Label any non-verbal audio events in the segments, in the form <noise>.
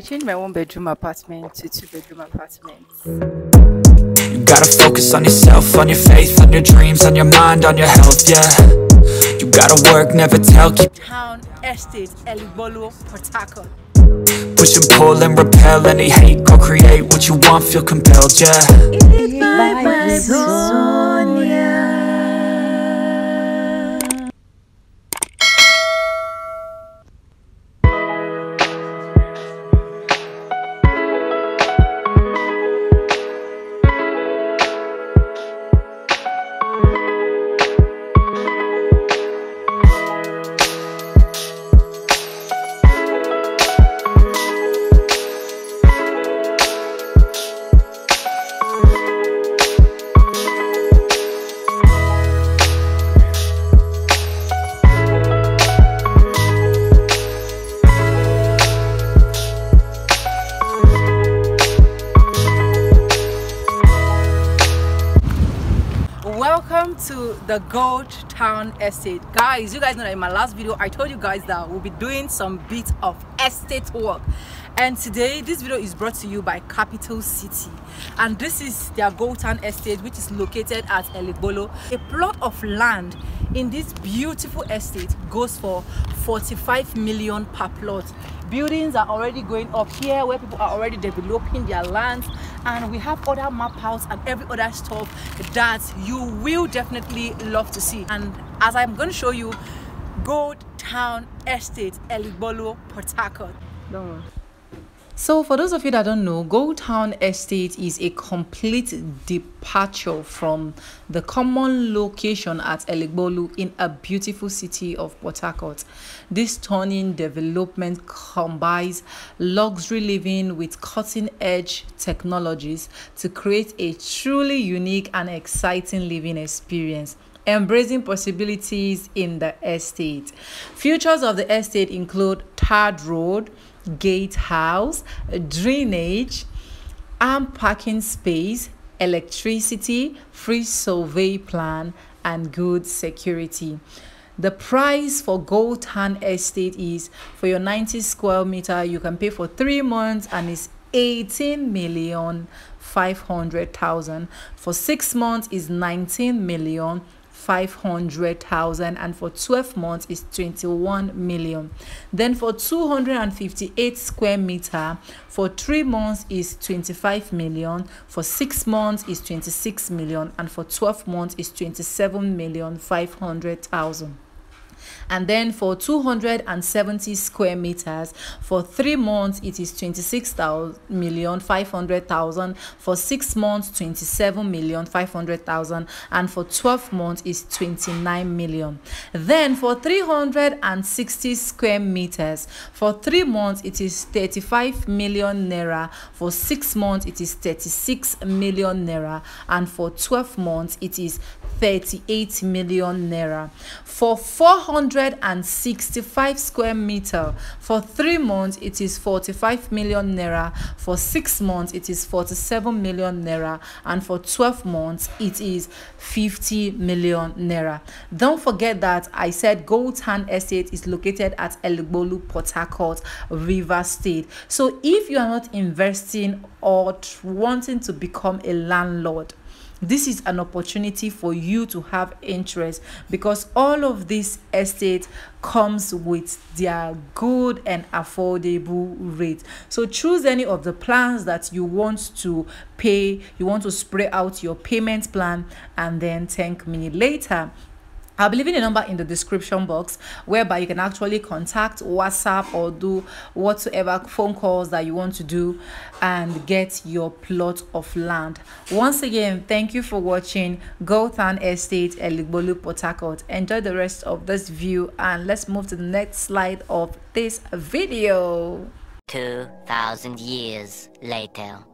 I changed my one bedroom apartment to two bedroom apartment. You gotta focus on yourself, on your faith, on your dreams, on your mind, on your health, yeah. You gotta work, never tell, keep Town Estate, Eligbolo, Port push and pull and repel any hate. Go create what you want, feel compelled, yeah. The Gold Town Estate. Guys, you guys know that in my last video, I told you guys that we'll be doing some bit of estate work. And today, this video is brought to you by Capital City. And this is their Town Estate, which is located at Eligbolo. A plot of land in this beautiful estate goes for 45 million per plot buildings are already going up here where people are already developing their lands and we have other map house and every other stuff that you will definitely love to see and as i'm going to show you gold town estate eligbolo port harcourt. So for those of you that don't know, Gold Town Estate is a complete departure from the common location at Eligbolo in a beautiful city of Port Harcourt. This stunning development combines luxury living with cutting-edge technologies to create a truly unique and exciting living experience embracing possibilities in the estate. Features of the estate include tarred road, gatehouse, drainage, and parking space, electricity, free survey plan, and good security. The price for Gold Town Estate is for your 90 square meter, you can pay for three months and it's 18 million 500,000. For six months is 19 million 500,000 and for 12 months is 21 million. Then for 258 square meter for 3 months is 25 million, for 6 months is 26 million and for 12 months is 27 million 500,000 and then for 270 square meters for three months it is 26 million 500,000 for six months 27 million 500,000 and for 12 months is 29 million. Then for 360 square meters for three months it is 35 million naira. For six months it is 36 million naira. And for 12 months it is 38 million naira for 465 square meter. For 3 months it is 45 million naira. For 6 months it is 47 million naira. And for 12 months it is 50 million naira. Don't forget that i said gold hand estate is located at eligbolu port harcourt river state. So if you are not investing or wanting to become a landlord this is an opportunity for you to have interest because all of this estate comes with their good and affordable rate. So choose any of the plans that you want to pay. You want to spread out your payment plan and then thank me later I'll be leaving a number in the description box whereby you can actually contact WhatsApp or do whatsoever phone calls that you want to do and get your plot of land. Once again, thank you for watching Gold Town Estate Eligbolo Port Harcourt. Enjoy the rest of this view and let's move to the next slide of this video. 2,000 years later.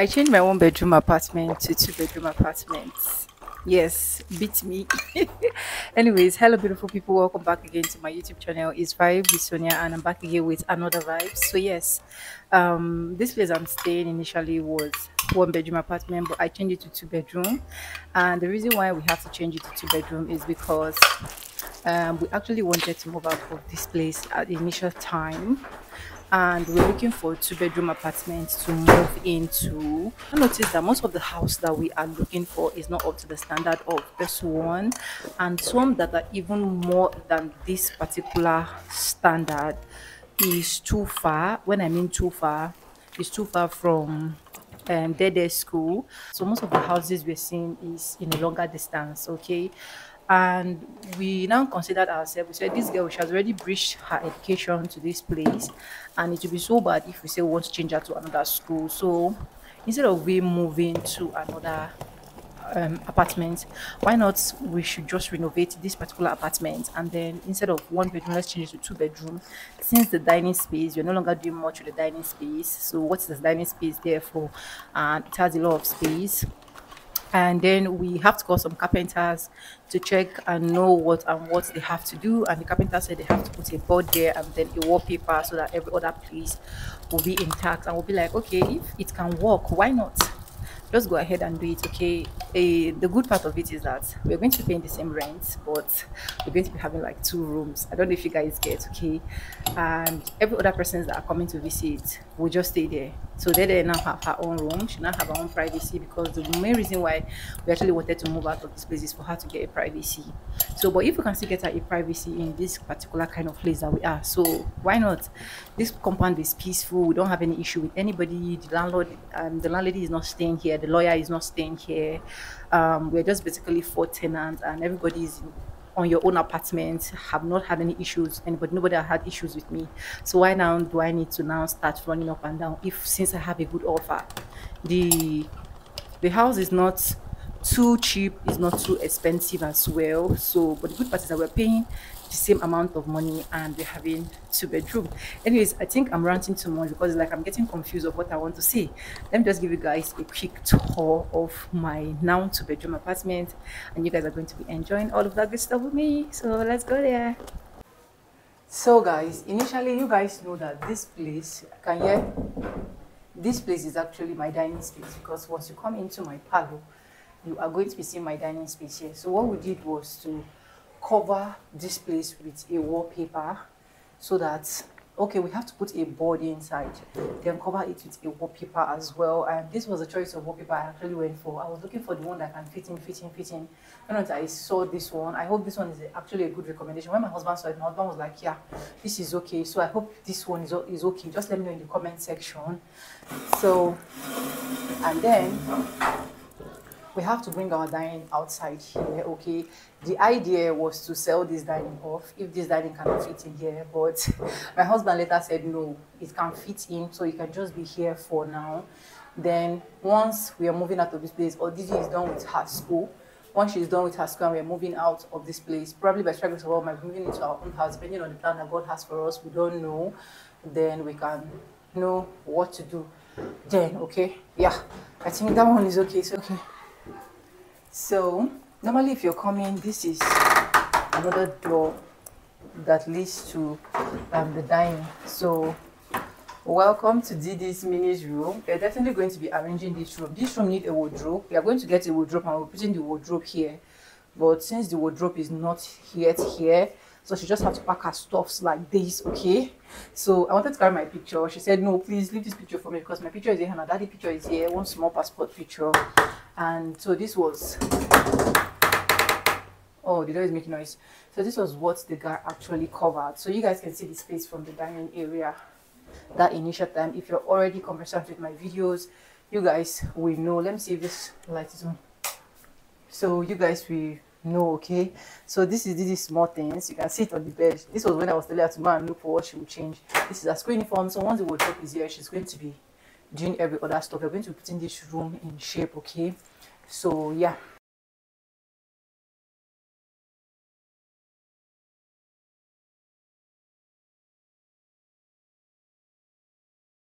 I changed my one bedroom apartment to two bedroom apartments. Yes, beat me. <laughs> Anyways, hello beautiful people. Welcome back again to my YouTube channel. It's Vibe with Sonia and I'm back again with another vibe. So yes, um this place I'm staying initially was one bedroom apartment, but I changed it to two bedroom. And the reason why we have to change it to two bedroom is because um, we actually wanted to move out of this place at the initial time and we're looking for two bedroom apartments to move into. I noticed that most of the house that we are looking for is not up to the standard of this one and some that are even more than this particular standard is too far. When i mean too far is too far from um, school. So most of the houses we're seeing is in a longer distance okay and we now considered ourselves we said this girl she has already breached her education to this place and it would be so bad if we say we want to change her to another school. So instead of we moving to another um, apartment why not we should just renovate this particular apartment? And then instead of one bedroom let's change it to two bedroom. Since the dining space you're no longer doing much with the dining space so what's the dining space there for? And it has a lot of space and then we have to call some carpenters to check and know what and what they have to do. And the carpenter said they have to put a board there and then a wallpaper so that every other place will be intact and we'll be like okay if it can work why not? Just go ahead and do it okay? Uh, the good part of it is that we're going to pay the same rent but we're going to be having like two rooms. I don't know if you guys get okay? And every other persons that are coming to visit will just stay there so they, now have her own room. She now have her own privacy because the main reason why we actually wanted to move out of this place is for her to get a privacy. So but if we can still get her a privacy in this particular kind of place that we are so why not? This compound is peaceful. We don't have any issue with anybody. The landlord um, the landlady is not staying here. The lawyer is not staying here. Um, we're just basically four tenants and everybody is on your own apartment have not had any issues anybody nobody had issues with me. So why now do i need to now start running up and down if since i have a good offer? The the house is not too cheap it's not too expensive as well. So but the good part is that we're paying the same amount of money and we're having two bedroom. Anyways i think i'm ranting too much because like i'm getting confused of what i want to see let me just give you guys a quick tour of my now two bedroom apartment and you guys are going to be enjoying all of that good stuff with me. So let's go there. So guys initially you guys know that this place can hear? This place is actually my dining space because once you come into my parlor you are going to be seeing my dining space here. So what we did was to cover this place with a wallpaper so that okay we have to put a board inside then cover it with a wallpaper as well. And this was a choice of wallpaper i actually went for. I was looking for the one that can fit in fit in fit in. And i saw this one i hope this one is actually a good recommendation. When my husband saw it my husband was like yeah this is okay. So i hope this one is, is okay. Just let me know in the comment section. So and then we have to bring our dining outside here okay? The idea was to sell this dining off if this dining cannot fit in here but <laughs> my husband later said no it can fit in so it can just be here for now. Then once we are moving out of this place or Didi is done with her school once she's done with her school and we're moving out of this place probably by strength of all might be moving into our own house depending on the plan that god has for us we don't know then we can know what to do then okay? Yeah i think that one is okay so okay so normally if you're coming this is another door that leads to um, the dining. So welcome to Didi's mini room. We're definitely going to be arranging this room. This room needs a wardrobe. We are going to get a wardrobe and we're putting the wardrobe here. But since the wardrobe is not yet here so she just have to pack her stuffs like this okay? So i wanted to carry my picture. She said no please leave this picture for me because my picture is here and my daddy picture is here. One small passport picture and so this was oh the door is making noise. So this was what the guy actually covered. So you guys can see the space from the dining area. That initial time if you're already conversant with my videos you guys will know. Let me see if this light is on. So you guys will know okay? So this is these small things. You can see it on the bed. This was when i was telling her to go and look for what she would change. This is a screen uniform so once the wardrobe is here she's going to be doing every other stuff. We're going to be putting this room in shape okay so yeah